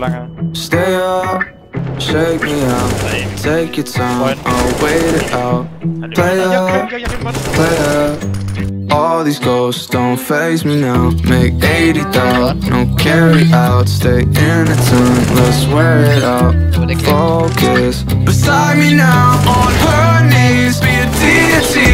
hvor lang er Stay up, shake me out. Take your time, I'll wait it out. Play up, play up. All these ghosts don't faze me now. Make 80 thou, no carry out. Stay in the tune, let's wear it out. Focus. Beside me now, on her knees, be a deity.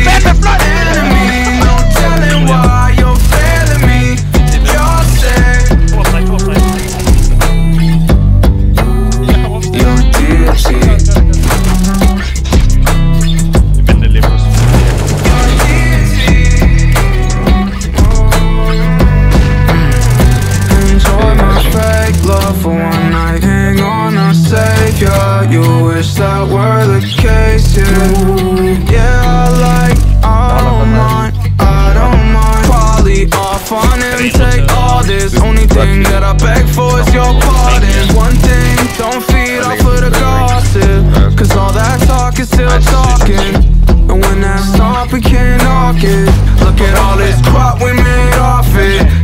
You wish that were the case, yeah. Yeah, I like, I don't mind, I don't mind. Quality off on him, take all this. Only thing that I beg for is your pardon. One thing, don't feed off of the gossip. Cause all that talk is still talking. And when that's top, we can't knock it. Look at all this crap we made off it.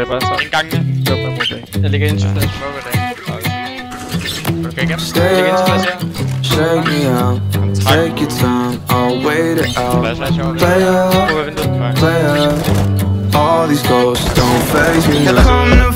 Jeg slipper altså. En gang med. Det. Jeg ligger ind til flash smoke i dag. Okay, igen. Stay Ligger ind til flash up, her. shake me out. Take your time, I'll wait it out. Play up. Nej. player. All these ghosts don't phase me. Come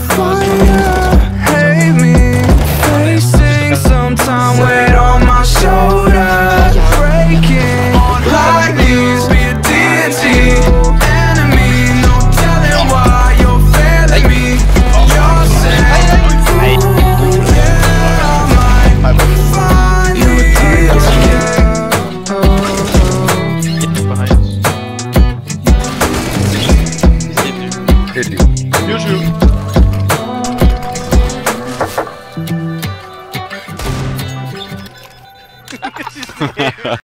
YouTube.